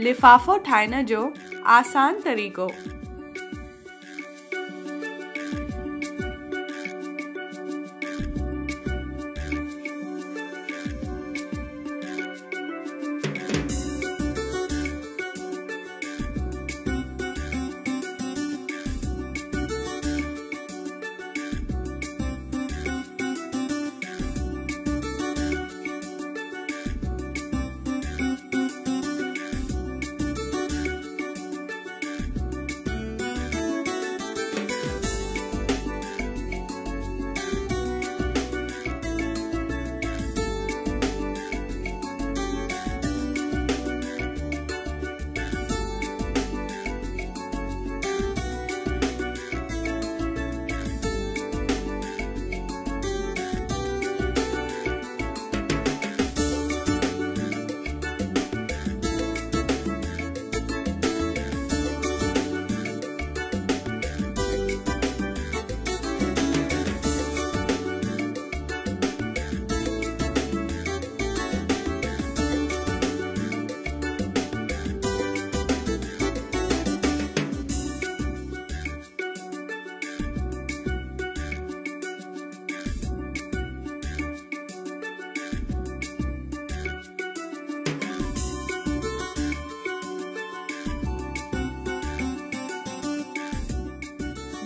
लिफ़ाफ़ो ठाहिण जो आसान तरीक़ो।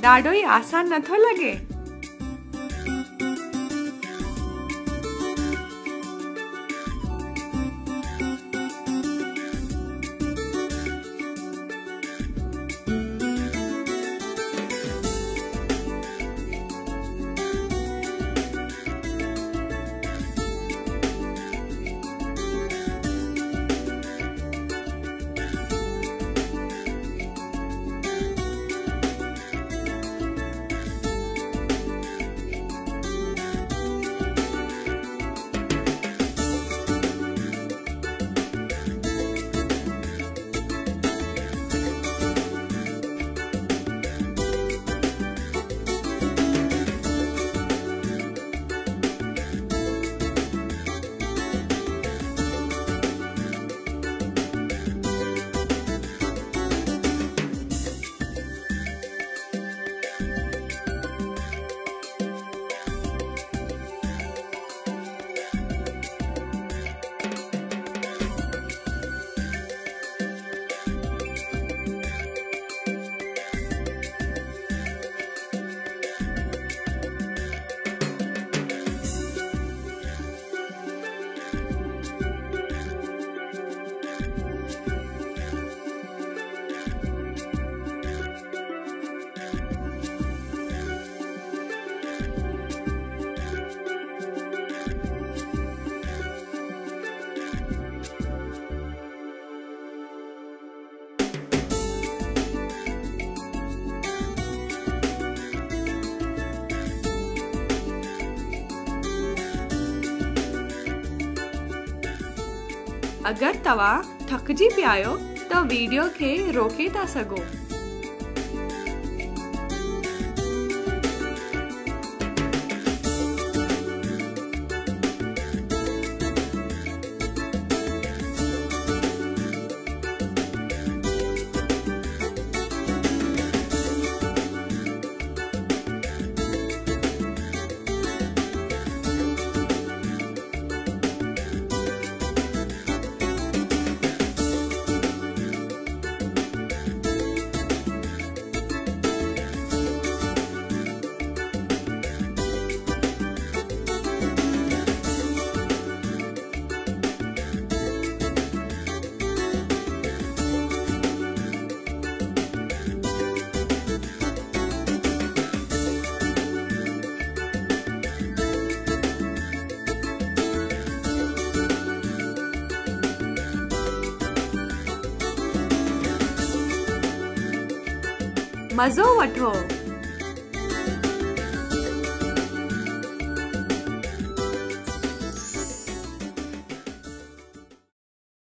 ॾाढो ई आसान नथो लॻे اگر توهان ٿڪجي پيا آهيو ته وڊيو کي روڪي ٿا سگهو मज़ो वठो।